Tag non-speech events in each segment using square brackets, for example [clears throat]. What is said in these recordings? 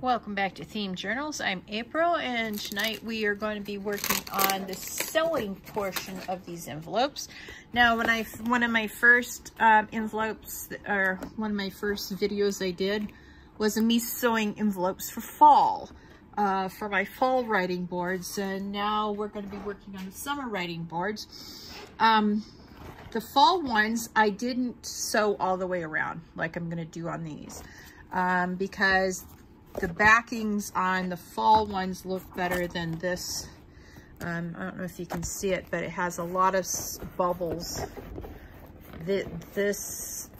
Welcome back to Themed Journals. I'm April and tonight we are going to be working on the sewing portion of these envelopes. Now when I, one of my first um, envelopes, or one of my first videos I did was me sewing envelopes for fall, uh, for my fall writing boards. And now we're going to be working on the summer writing boards. Um, the fall ones, I didn't sew all the way around like I'm going to do on these um, because the backings on the fall ones look better than this. Um, I don't know if you can see it, but it has a lot of bubbles. This,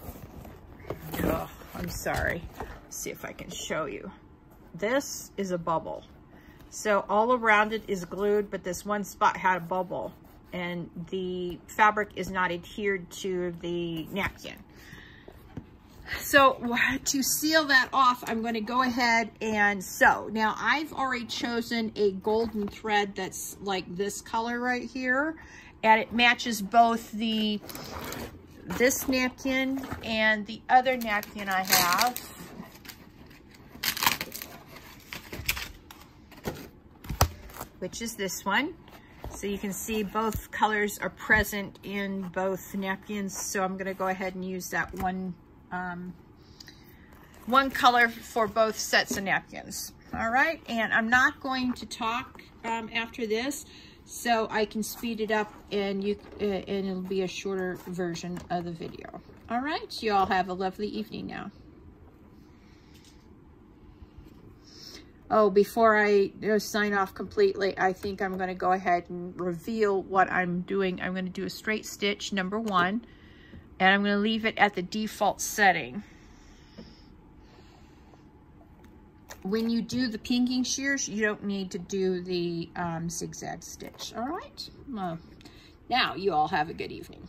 oh, I'm sorry. Let's see if I can show you. This is a bubble. So all around it is glued, but this one spot had a bubble and the fabric is not adhered to the napkin. So to seal that off, I'm going to go ahead and sew. Now I've already chosen a golden thread that's like this color right here. And it matches both the this napkin and the other napkin I have. Which is this one. So you can see both colors are present in both napkins. So I'm gonna go ahead and use that one, um, one color for both sets of napkins. All right, and I'm not going to talk um, after this, so I can speed it up and you uh, and it'll be a shorter version of the video. All right, you all have a lovely evening now. Oh, before I sign off completely, I think I'm going to go ahead and reveal what I'm doing. I'm going to do a straight stitch, number one, and I'm going to leave it at the default setting. When you do the pinking shears, you don't need to do the um, zigzag stitch, all right? Now, you all have a good evening.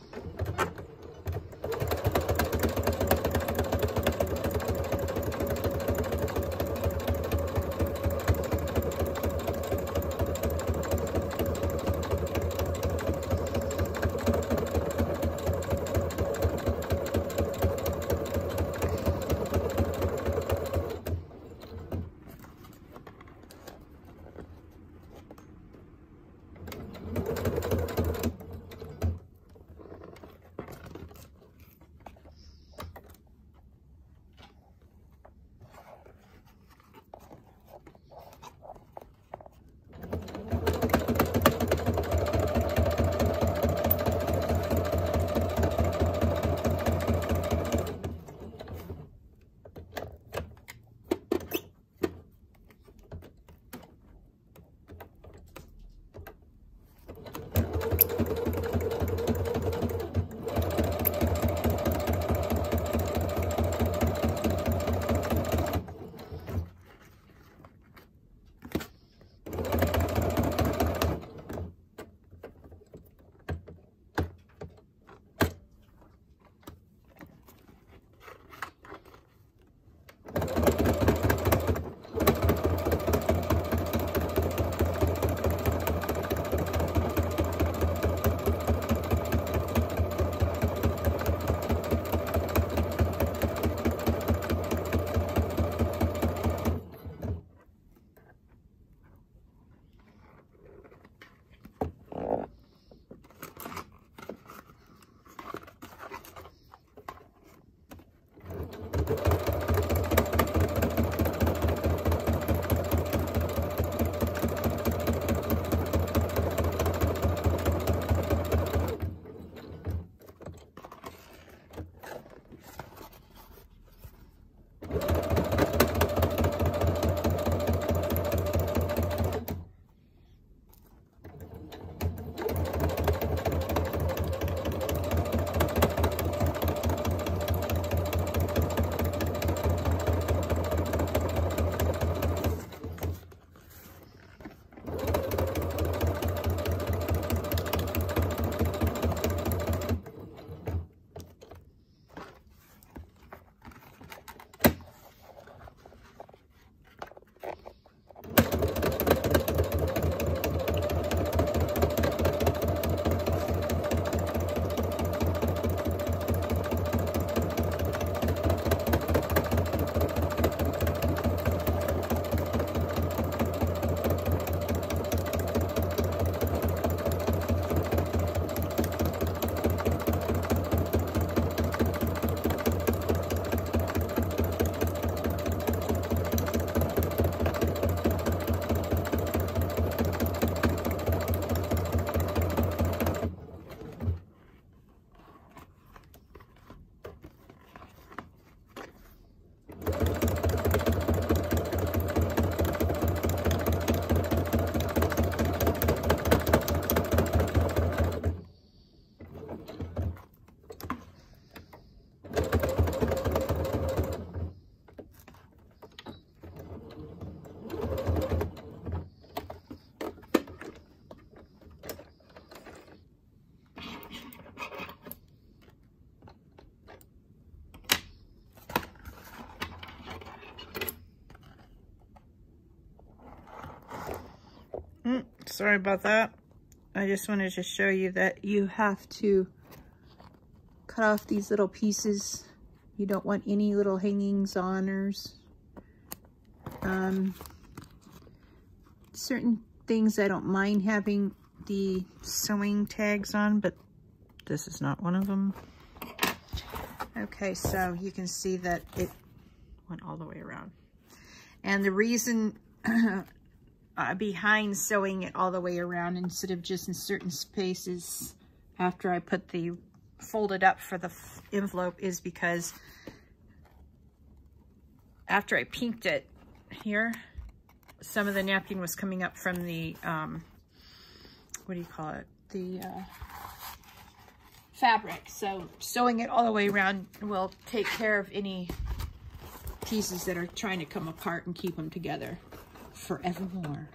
Sorry about that. I just wanted to show you that you have to cut off these little pieces. You don't want any little hangings on or um, certain things I don't mind having the sewing tags on, but this is not one of them. Okay, so you can see that it went all the way around. And the reason [clears throat] uh, behind sewing it all the way around instead of just in certain spaces after I put the folded up for the envelope is because after I pinked it here, some of the napkin was coming up from the, um, what do you call it? The uh, fabric. So sewing it all the way around will take care of any pieces that are trying to come apart and keep them together forevermore.